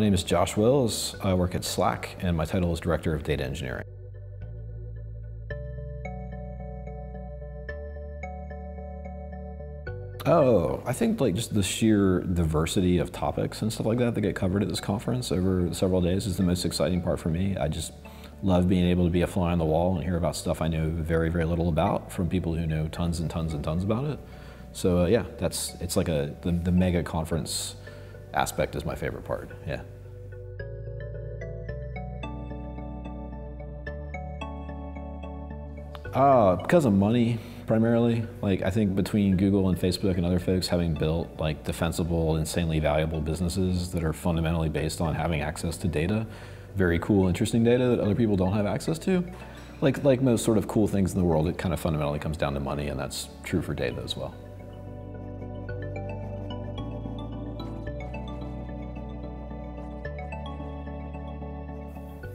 My name is Josh Wills. I work at Slack, and my title is Director of Data Engineering. Oh, I think like just the sheer diversity of topics and stuff like that that get covered at this conference over several days is the most exciting part for me. I just love being able to be a fly on the wall and hear about stuff I know very, very little about from people who know tons and tons and tons about it. So uh, yeah, that's it's like a the, the mega conference aspect is my favorite part. Yeah. Uh, because of money, primarily. Like I think between Google and Facebook and other folks having built like defensible, insanely valuable businesses that are fundamentally based on having access to data, very cool, interesting data that other people don't have access to. Like like most sort of cool things in the world, it kind of fundamentally comes down to money, and that's true for data as well.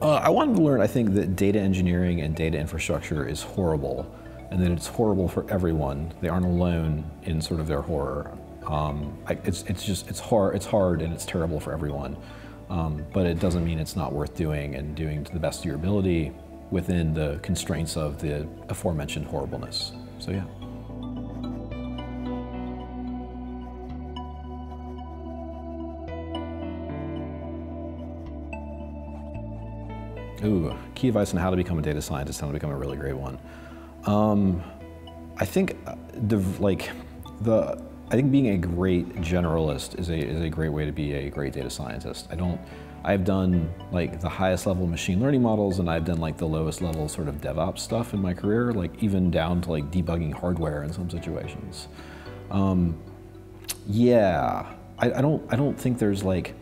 Uh, I wanted to learn, I think, that data engineering and data infrastructure is horrible and that it's horrible for everyone. They aren't alone in sort of their horror. Um, I, it's, it's just, it's hard, it's hard and it's terrible for everyone. Um, but it doesn't mean it's not worth doing and doing to the best of your ability within the constraints of the aforementioned horribleness. So yeah. Ooh, key advice on how to become a data scientist, how to become a really great one. Um, I think uh, the, like the I think being a great generalist is a is a great way to be a great data scientist. I don't I've done like the highest level machine learning models and I've done like the lowest level sort of DevOps stuff in my career, like even down to like debugging hardware in some situations. Um, yeah, I, I don't I don't think there's like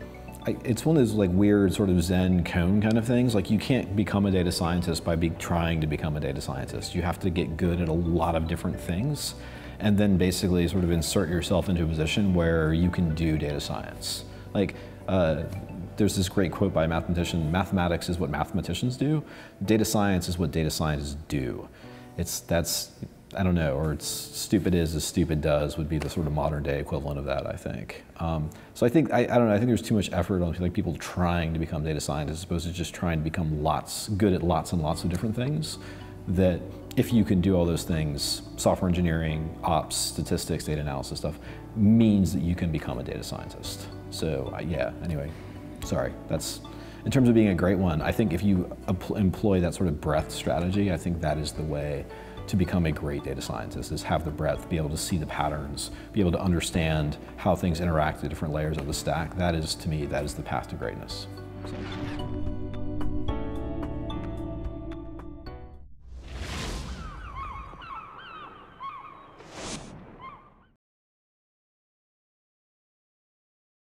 I, it's one of those like weird sort of Zen koan kind of things. Like you can't become a data scientist by be, trying to become a data scientist. You have to get good at a lot of different things and then basically sort of insert yourself into a position where you can do data science. Like uh, there's this great quote by a mathematician, mathematics is what mathematicians do. Data science is what data scientists do. It's, that's, I don't know, or it's stupid is as stupid does would be the sort of modern day equivalent of that, I think. Um, so I think, I, I, don't know, I think there's too much effort on like people trying to become data scientists as opposed to just trying to become lots, good at lots and lots of different things that if you can do all those things, software engineering, ops, statistics, data analysis stuff, means that you can become a data scientist. So uh, yeah, anyway, sorry, that's, in terms of being a great one, I think if you employ that sort of breadth strategy, I think that is the way to become a great data scientist is have the breadth, be able to see the patterns, be able to understand how things interact with different layers of the stack. That is, to me, that is the path to greatness. So.